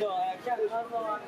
rồi chắc hơn rồi